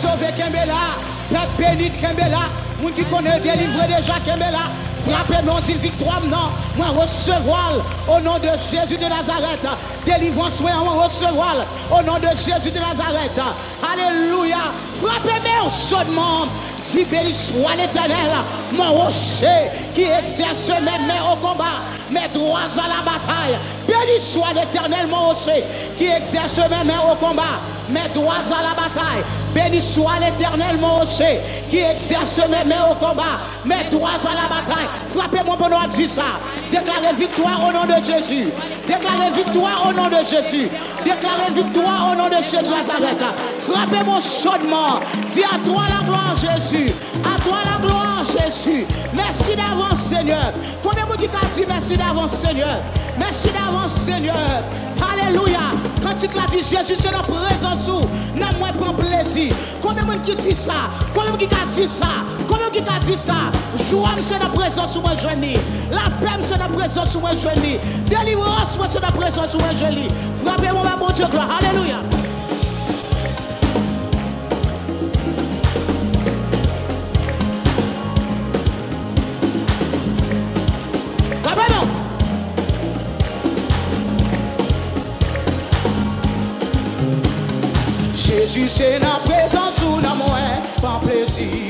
sauvé Kembela, peuple béni Kembela, moun qui connaît délivré déjà Kembela. Frappez-moi, dit victoire, non. Moi, recevoir au nom de Jésus de Nazareth. Délivrance, moi, recevoir au nom de Jésus de Nazareth. Alléluia. Frappez-moi chaudement. Si béni soit l'éternel, mon rocher qui exerce mes mains au combat, mes droits à la bataille. Béni soit l'éternel, mon rocher qui exerce mes mains au combat, mes droits à la bataille. Béni soit l'éternel, mon rocher, qui exerce mes mains au combat, mes droits à la bataille. Frappez-moi pendant que dire ça. Déclarez victoire au nom de Jésus. Déclarez victoire au nom de Jésus. Déclarez victoire au nom de Jésus Nazareth. Frappez-moi chaudement. Dis à toi la gloire, Jésus. À toi la gloire, Jésus. Merci d'avance, Seigneur. Combien de qui merci d'avance, Seigneur? Merci d'avance, Seigneur. Alléluia. Quand tu l'as dit, Jésus, c'est la présence où? Nous moins prend plaisir. Combien de qui dit ça? Combien de qui dit ça? Combien de qui dit ça? Joie, c'est la présence où moi je La paix, c'est la présence où moi je Délivrance, c'est la présence où moi je Frappez-moi, mon Dieu, gloire. Alléluia. Jésus, c'est la présence ou la moins, pas plaisir,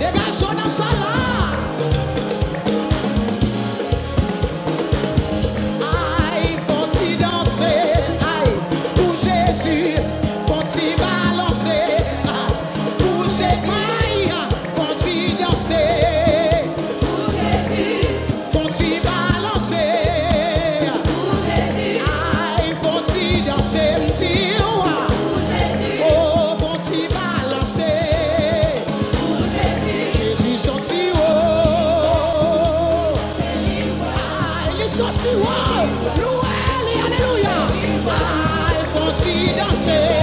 pegar a sua say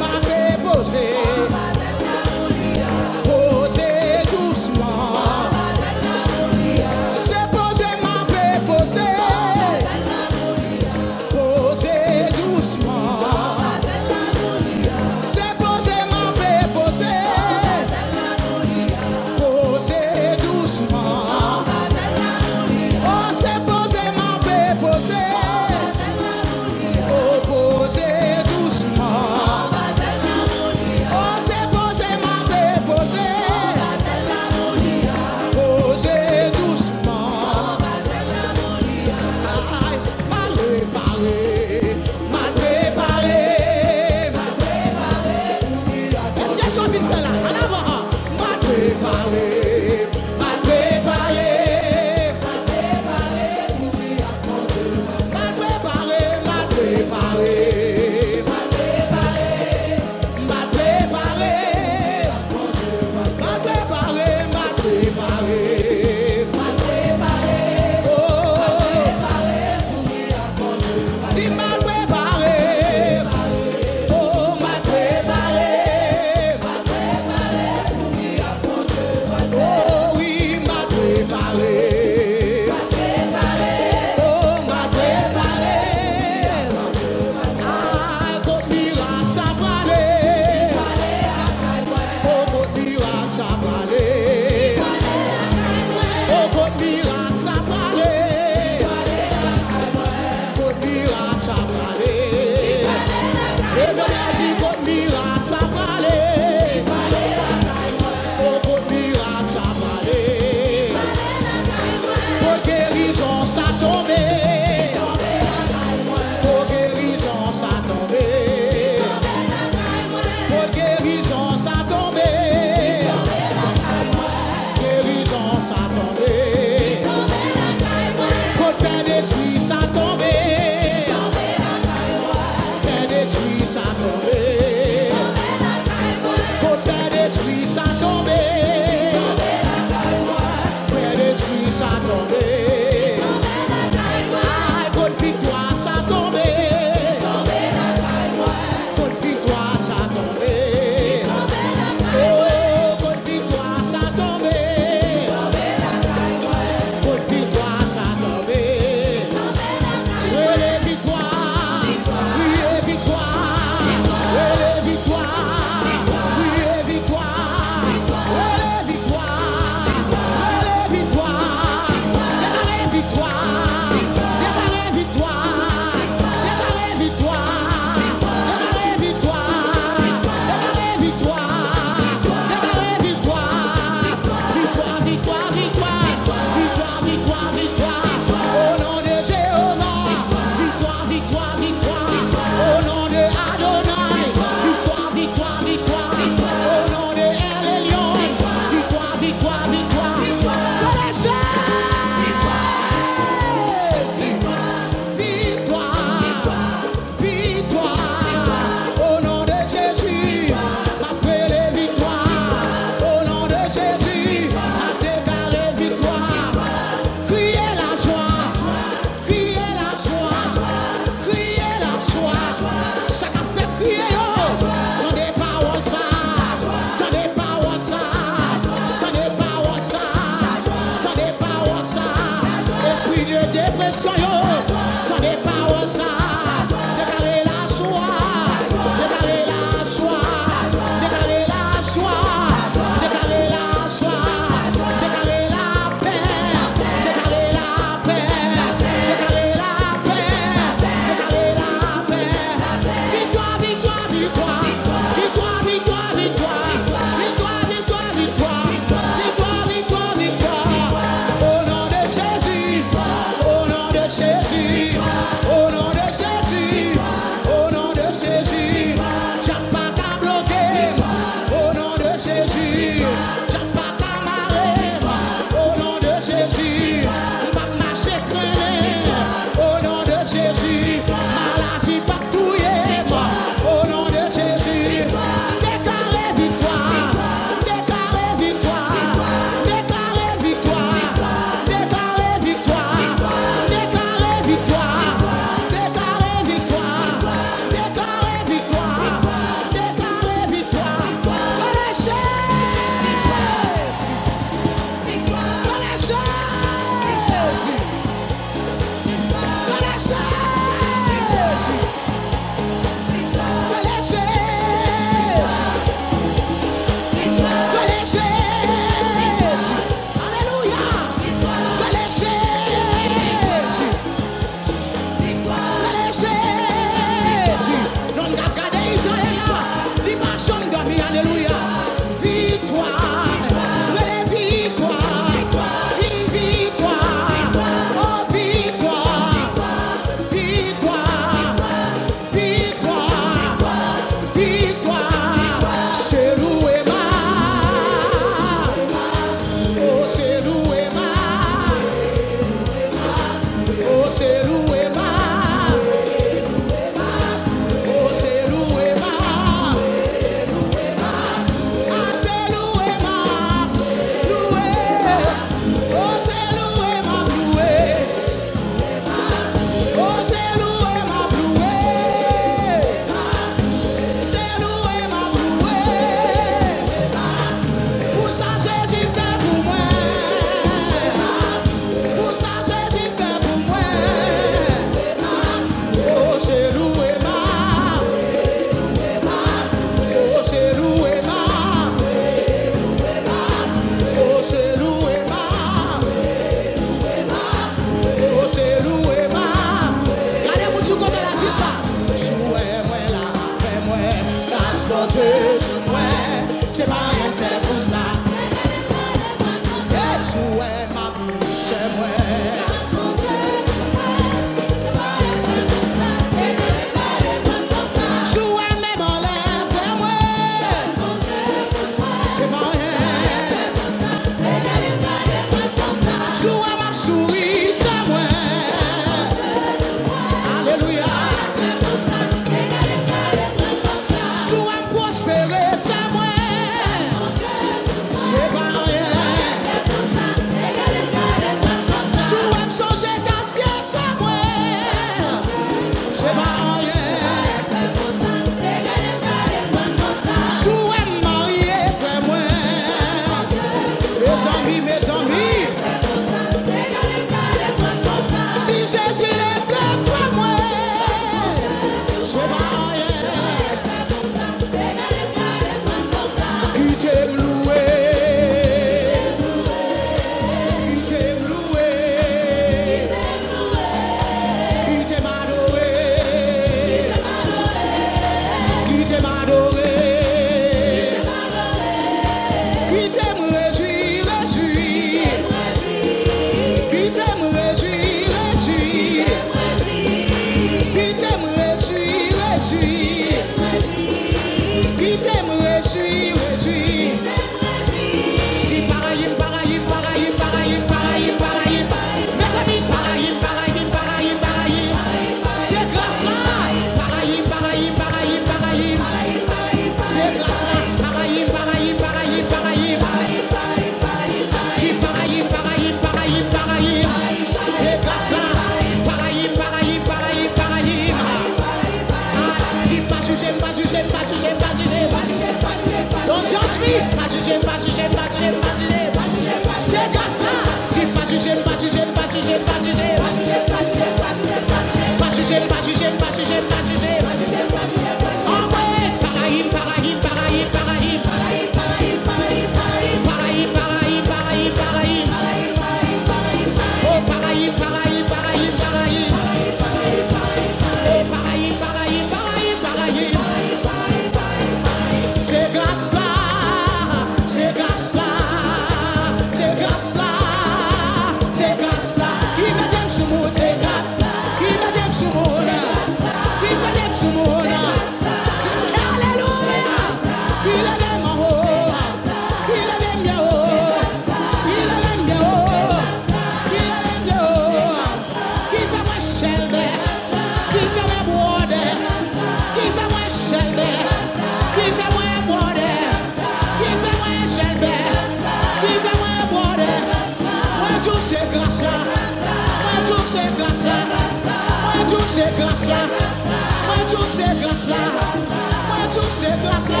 ser graça,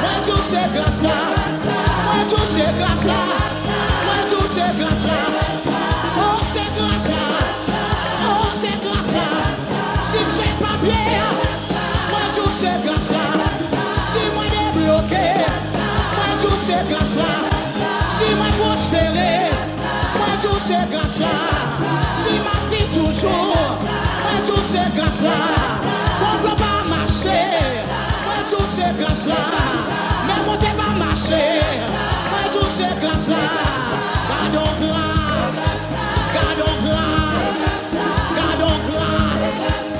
pode ser graça, pode ser graça, pode ser graça, ou ser graça, ou ser graça, si tu es pode ser graça, si moi débloqué, pode ser graça, si você prospéré, pode ser graça, si ma vie pode ser graça. touche grâce là, mais moi t'es pas marché, moi touche grâce là, gardons grâce, gardons grâce, gardons grâce.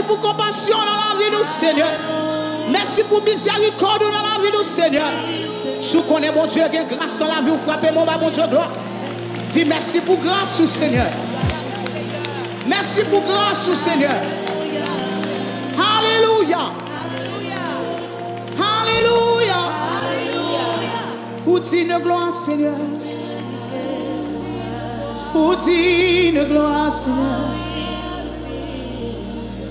Merci pour compassion dans la vie du Seigneur. Merci pour miséricorde dans la vie du Seigneur. Sous qu'on mon Dieu, que grâce dans la vie, vous frappez mon bas, mon Dieu, gloire. Dis merci pour grâce au Seigneur. Merci pour grâce au Seigneur. Alléluia. Alléluia. Outil de gloire, Seigneur. Outil de gloire, Seigneur.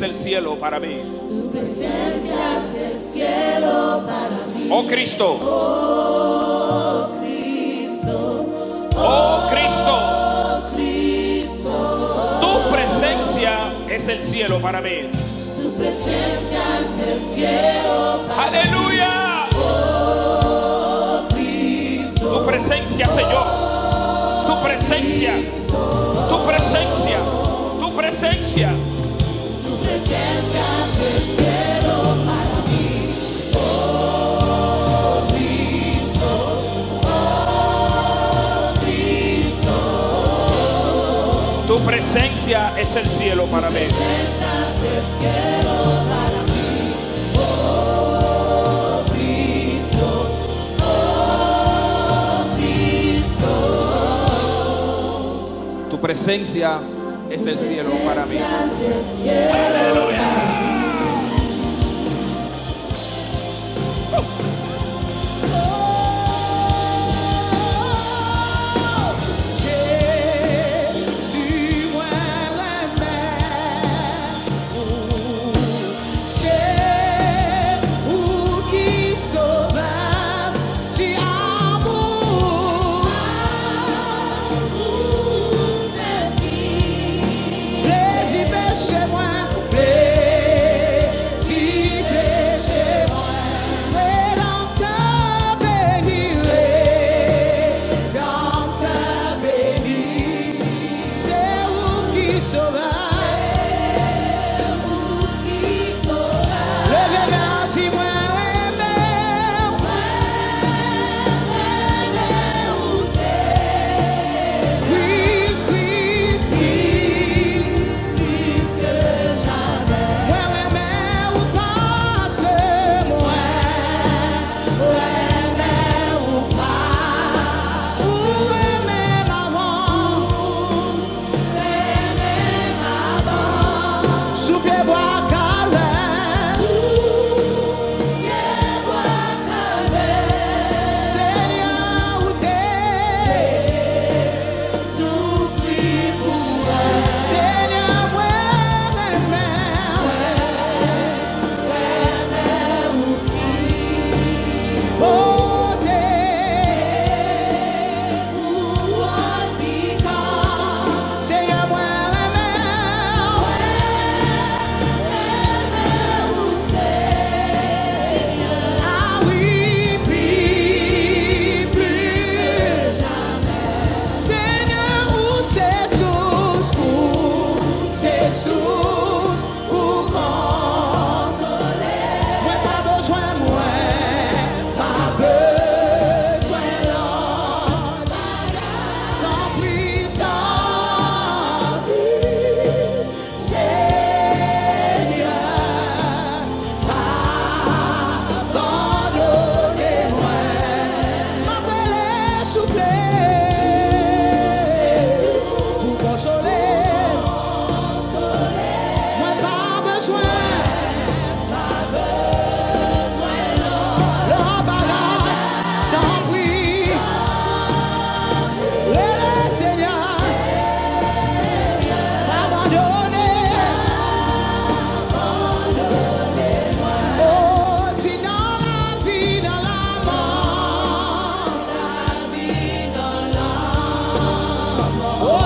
es el cielo para mí. Tu presencia es el cielo para mí. Oh Cristo. presencia es el cielo para mí. Tu presencia es el cielo para mí. Aleluya.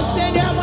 Senhor.